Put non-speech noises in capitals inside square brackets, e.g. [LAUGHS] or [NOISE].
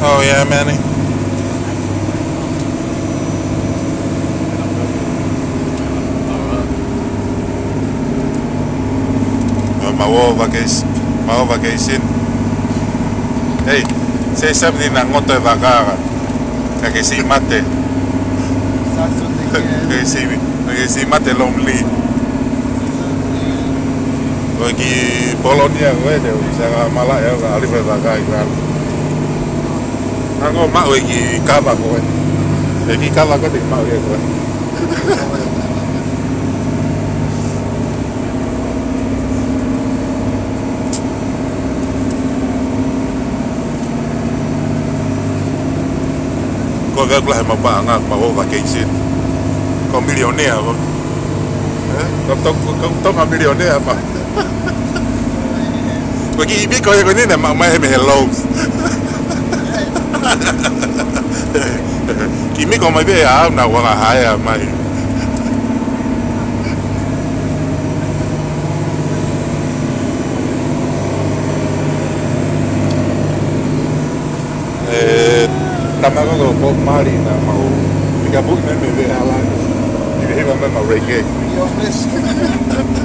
mea mea ni. Ma wo vacation, ma wo vacation. Hey, sab ni na ngoto e vakara. Ka ke si mate, That's what they ke get. si ka ke si mate lonely. Ki Polonia ko e de isa ka mala ya ka ali Nango mao eki kava koe. Eki kava koe te mao eki koe. Koe vea kula he mapaa ngā pa ova keisin. Ko milionea ko. Ko tonga milionea pa. Ko ki ibiko e koe nina ma mai he me he loaves. kimiko mabe ya na wanga haya mai eh, tamago go Bob Marley na mau Pika buk neme ve ah, alang Ibe heba mema reggae Yo, miss [LAUGHS]